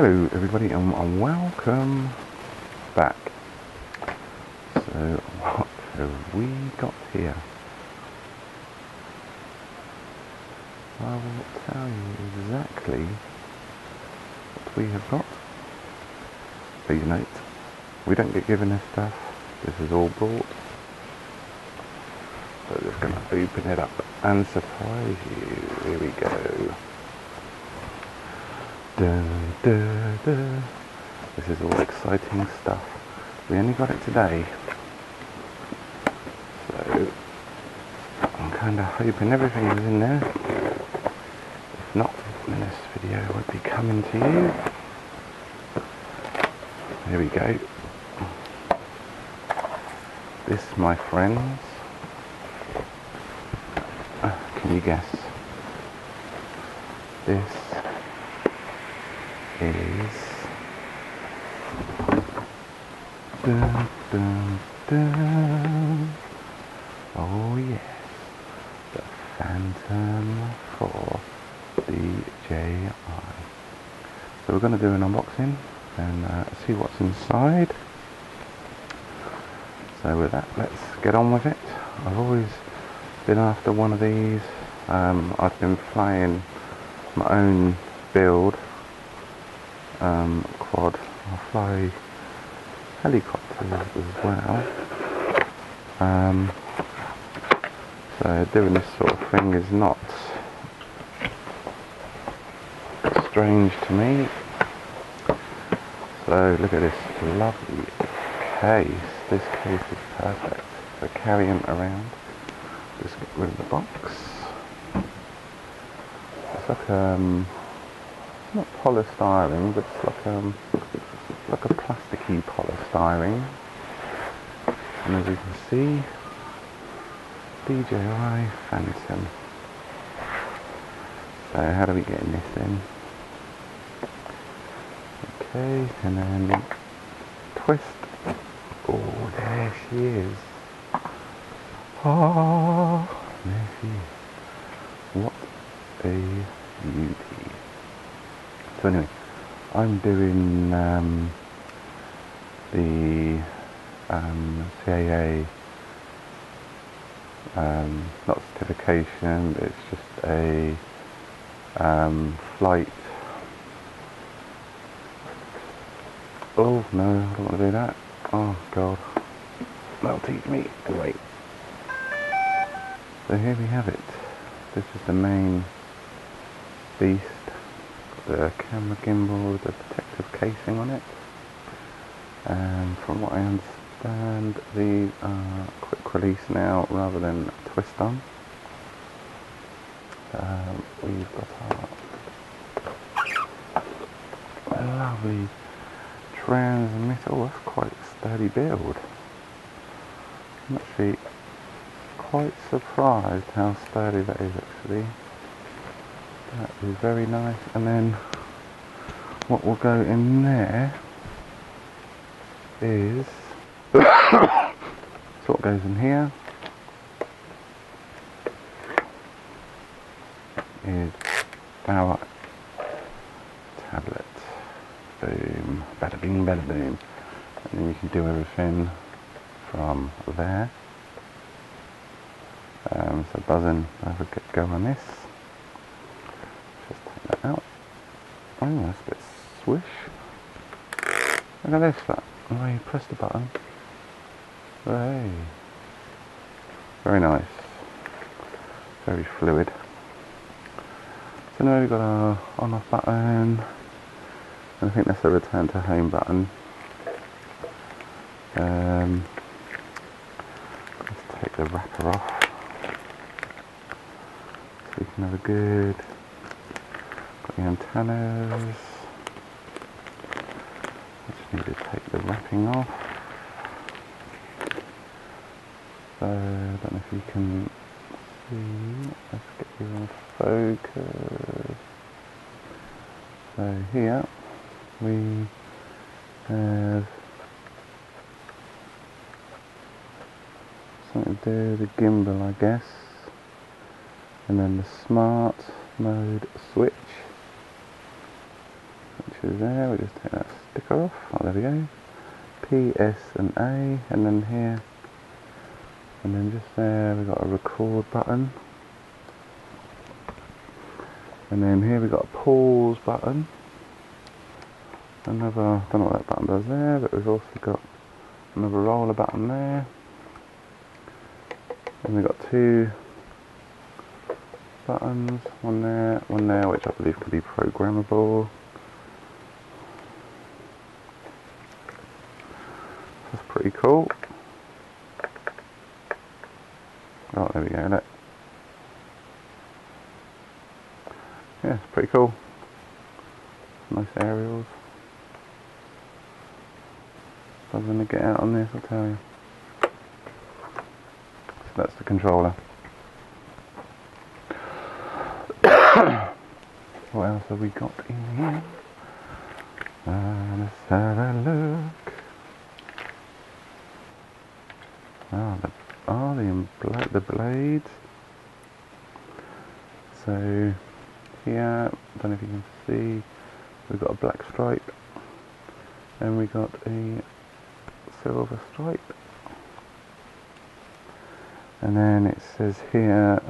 Hello everybody and, and welcome back. So what have we got here? I will tell you exactly what we have got. Please note, we don't get given this stuff. This is all brought. So just going to open it up and surprise you. Here we go. Dun, dun, dun. This is all exciting stuff. We only got it today. So I'm kind of hoping everything is in there. If not, then this video would be coming to you. Here we go. This, my friends, uh, can you guess? This is dun, dun, dun. oh yes. The Phantom 4 DJI so we're going to do an unboxing and uh, see what's inside. So with that let's get on with it. I've always been after one of these. Um, I've been flying my own build um, quad. I fly helicopters as well. Um, so doing this sort of thing is not strange to me. So look at this lovely case. This case is perfect for carrying around. Just get rid of the box. It's like um not polystyrene, but it's like um like a plasticky polystyrene. And as you can see, DJI Phantom. So how do we get in this then? Okay, and then twist. Oh, there she is. Oh, there she is. What a beauty. So anyway, I'm doing um, the um, CAA, um, not certification, it's just a um, flight. Oh no, I don't want to do that. Oh god, that'll teach me. Anyway, so here we have it. This is the main beast the camera gimbal with a protective casing on it. And from what I understand these are quick release now rather than twist on. Um, we've got our lovely transmitter oh that's quite a sturdy build. I'm actually quite surprised how sturdy that is actually that is very nice. And then what will go in there is so what goes in here is our tablet. Boom. Bada bing, bada boom. And then you can do everything from there. Um, so buzzing, have a go on this that out. Oh, that's a bit at this, that. Oh, you press the button. Hey. Very nice. Very fluid. So now we've got our on off button. And I think that's a return to home button. Um, let's take the wrapper off so we can have a good antennas. the just need to take the wrapping off. So, I don't know if you can see. Let's get you on focus. So here we have something to do with the gimbal I guess and then the smart mode switch pieces there. We just take that off. Oh, there we go. P, S, and A, and then here, and then just there we've got a record button, and then here we've got a pause button. Another, don't know what that button does there, but we've also got another roller button there. And we've got two buttons, one there, one there, which I believe can be programmable. That's pretty cool. Oh, there we go, look. Yeah, it's pretty cool. Nice aerials. Doesn't get out on this, I'll tell you. So that's the controller. what else have we got in here? Uh, let's have a look. Ah, the, ah, the, the blades. So, here, don't know if you can see, we've got a black stripe and we got a silver stripe. And then it says here,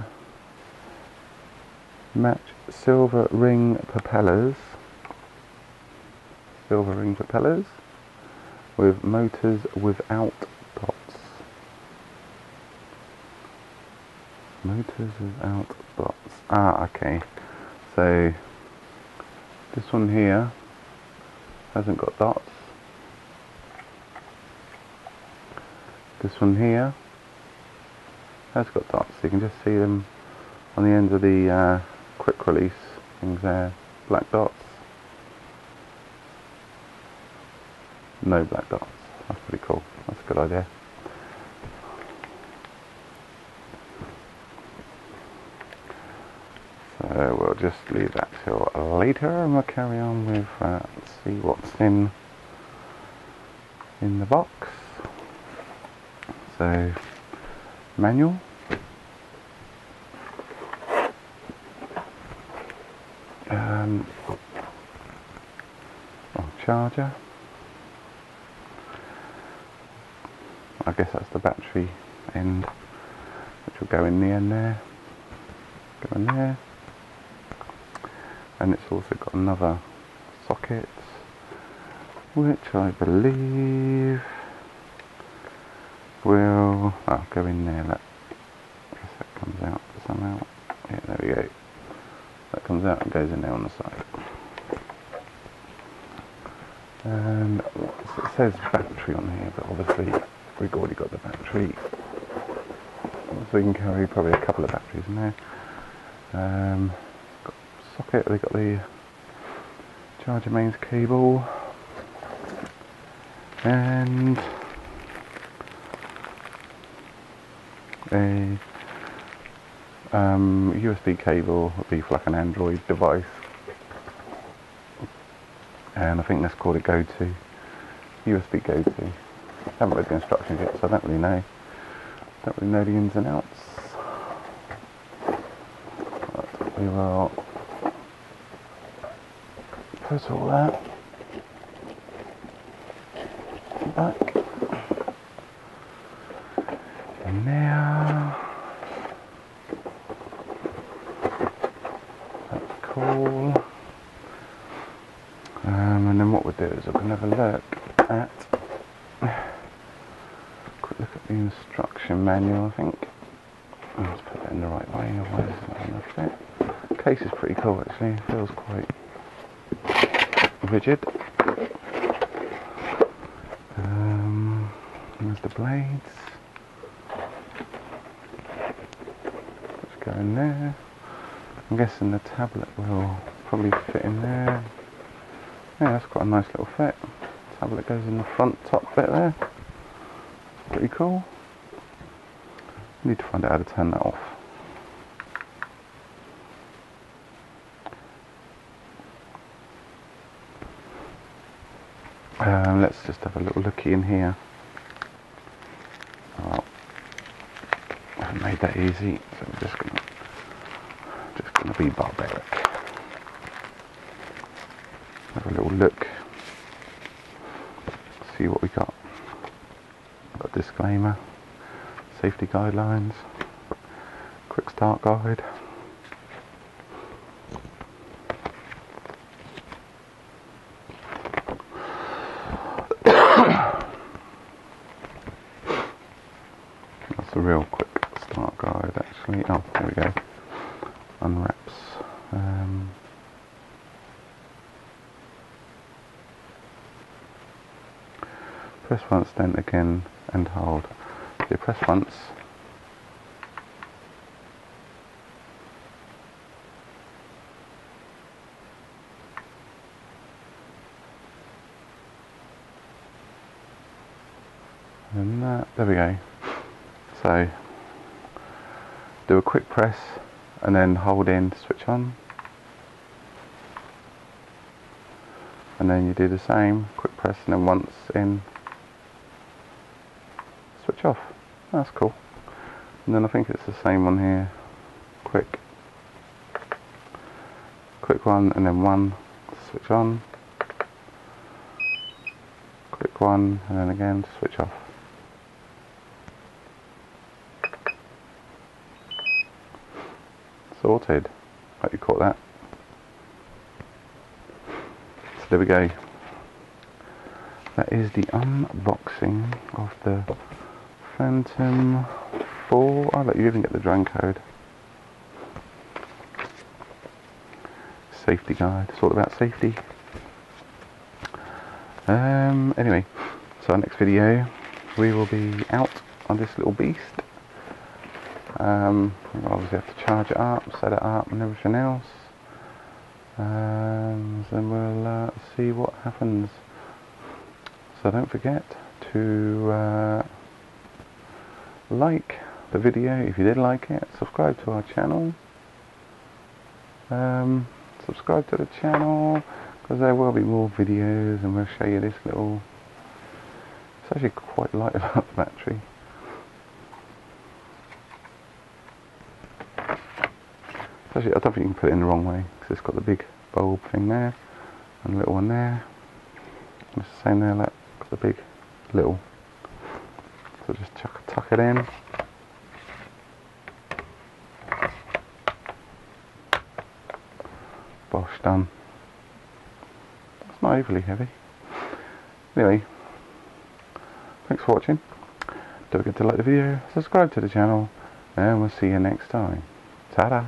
match silver ring propellers, silver ring propellers with motors without dots. Motors without dots. Ah, okay. So this one here hasn't got dots. This one here has got dots. You can just see them on the ends of the uh, quick release things there. Black dots. No black dots. That's pretty cool. That's a good idea. So we'll just leave that till later and we'll carry on with uh, see what's in in the box. So manual. Um, oh, charger. I guess that's the battery end, which will go in the end there. Go in there and it's also got another socket which I believe will oh, go in there look. I guess that comes out somehow. Yeah there we go. That comes out and goes in there on the side. And it says battery on here but obviously we've already got the battery. So we can carry probably a couple of batteries in there. Um, socket, they've got the charger mains cable. And a um, USB cable would be for like an Android device. And I think that's called a go-to USB go-to. I haven't read the instructions yet so I don't really know. Don't really know the ins and outs. But we will put all that back. And now that's cool. Um, and then what we'll do is going to have a look at quick look at the instruction manual I think. Let's put that in the right way otherwise it's not to fit case is pretty cool actually. It feels quite rigid. Um, there's the blades. Let's go in there. I'm guessing the tablet will probably fit in there. Yeah, that's quite a nice little fit. Tablet goes in the front top bit there. Pretty cool. Need to find out how to turn that off. Um, let's just have a little looky in here. Oh, I haven't made that easy, so I'm just gonna just gonna be barbaric. have a little look, see what we got. Got disclaimer, safety guidelines, quick start guide. That's a real quick start guide actually. Oh, there we go. Unwraps. Um, press once, then again, and hold. You press once. And that, there we go. So, do a quick press and then hold in to switch on. And then you do the same, quick press and then once in, switch off. That's cool. And then I think it's the same one here. Quick. Quick one and then one, switch on. Quick one and then again switch off. Sorted. Hope you caught that. So there we go. That is the unboxing of the Phantom 4. I'll let you even get the drone code. Safety guide. It's all about safety. Um, anyway, so our next video we will be out on this little beast um, obviously have to charge it up, set it up and everything else. And then we'll uh, see what happens. So don't forget to uh, like the video if you did like it, subscribe to our channel. Um, subscribe to the channel because there will be more videos and we'll show you this little it's actually quite light about the battery Actually, I don't think you can put it in the wrong way because it's got the big bulb thing there and the little one there. It's the same there, look, got the big little. So just chuck, tuck it in. Bosh, done. It's not overly heavy. Anyway, thanks for watching. Don't forget to like the video, subscribe to the channel, and we'll see you next time. Ta-da!